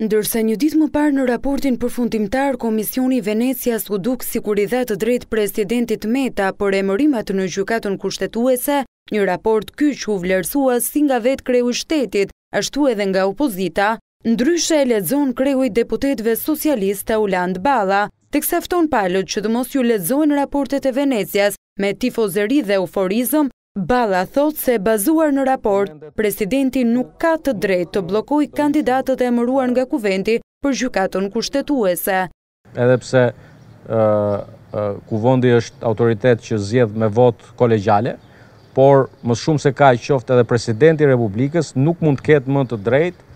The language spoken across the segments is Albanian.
Ndërsa një ditë më parë në raportin përfundimtar, Komisioni i Venecias u duk sikur i dha të drejtë presidentit Meta për emërimet në Gjykatën Kushtetuese, një raport ky që u vlerësua si nga vetë kreu i shtetit, ashtu edhe nga opozita, ndryshe e lexon kreu i deputetëve socialistë Taulant Balla, teksa fton palët që të mos i lexojnë raportet e Venecias me tifozeri dhe euforizëm Balla thotë se bazuar në raport, presidenti nuk ka të drejtë të bllokojë kandidatët e emëruar nga Kuvendi për Gjykatën Kushtetuese. Edhe pse Kuvendi është autoritet që zgjedh me votë kolegjiale, por më shumë se kaq qoftë edhe presidenti i Republikës nuk mund të ketë më të drejtë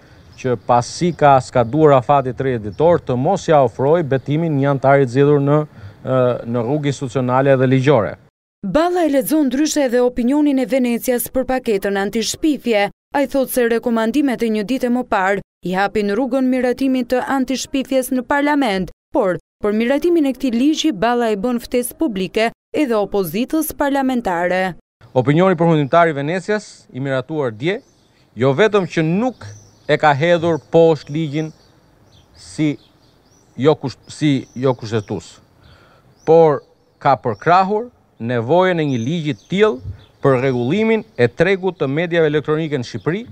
që pasi ka skaduar afati tridhjetë ditor të mos ia ofrojë betimin një anëtari të zgjedhur në rrugë institucionale dhe ligjore. Balla e lexon ndryshe edhe opinionin e Venecias për paketën antishpifje. Ai thotë se rekomandimet e një dite më parë i hapin rrugën miratimit të antishpifjes në parlament, por, për miratimin e këtij ligji, Balla i bën ftesë publike edhe opozitës parlamentare. Opinioni përfundimtar i Venecias, i miratuar dje, jo vetëm që nuk e ka hedhur poshtë ligjin si jo, jo kushtetues, por ka përkrahur nevojën e një ligji të tillë për rregullimin e tregut të mediave elektronike në Shqipëri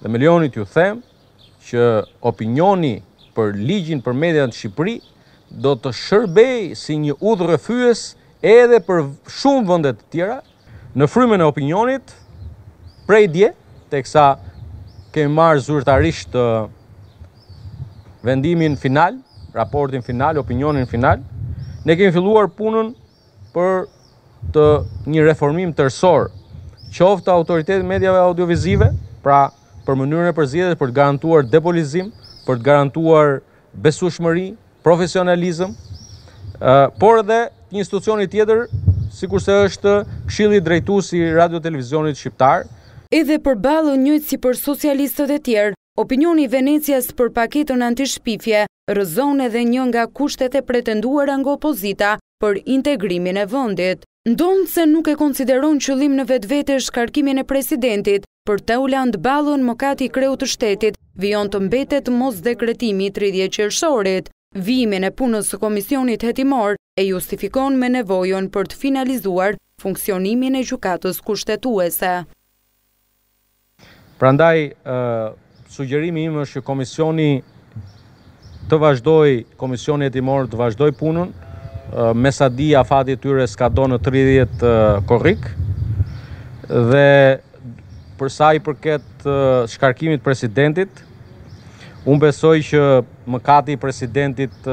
dhe më lejoni t'ju them që opinioni për ligjin për mediat në Shqipëri do të shërbejë si një udhërrëfyes edhe për shumë vende të tjera, Në frymën e opinionit, prej dje, teksa kemi marrë zyrtarisht vendimin final, raportin final, opinionin final, ne kemi filluar punën për të një reformim tërësor, qoftë Autoritetit të Mediave audiovizive, pra për mënyrën e përzgjedhjes për të garantuar depolizim, për të garantuar besueshmëri, profesionalizëm, por edhe të një institucioni tjetër, sikurse është Këshilli Drejtues i Radio Televizionit Shqiptar. Edhe për Ballën njëjtë si për socialistët e tjerë, opinioni i Venecias për paketën antishpifje rrëzon edhe një nga kushtet e pretenduara nga opozita për integrimin e vendit. Ndonëse nuk e konsideron qëllim në vetvete shkarkimin e presidentit, për Taulant Ballën mëkati i kreut të shtetit vijon të mbetet mosdekretimi i tridhjetë qershorit, vijimin e punës së Komisionit Hetimor e justifikon me nevojën për të finalizuar funksionimin e Gjykatës Kushtetuese. Prandaj, sugjerimi im është që komisioni të vazhdojë, komisioni hetimor të vazhdojë punën, me sa di afati i tyre skadon në 30 korrik dhe për sa i përket shkarkimit të presidentit, Unë besoj që mëkati i presidentit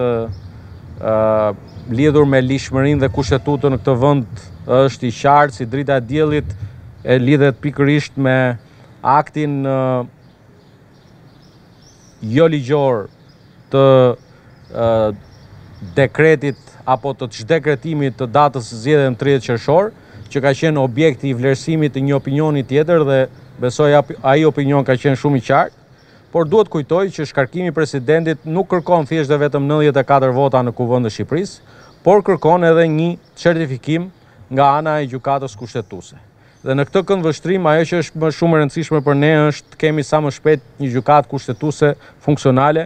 lidhur me ligjshmërinë dhe kushtetutën në këtë vend është i qartë si drita e diellit e lidhet pikërisht me aktin joligjor të dekretit apo të çdekretimit të datës së zgjedhjeve në 30 qershor, që ka qenë objekti i vlerësimit të një opinioni tjetër dhe besoj ai opinion ka qenë shumë i qartë, por duhet të kujtoj që shkarkimi i presidentit nuk kërkon thjesht dhe vetëm 94 vota në Kuvend të Shqipërisë, por kërkon edhe një certifikim nga ana e Gjykatës Kushtetuese. Dhe në këtë këndvështrim ajo që është më shumë e rëndësishme për ne është të kemi sa më shpejt një gjykatë kushtetuese funksionale,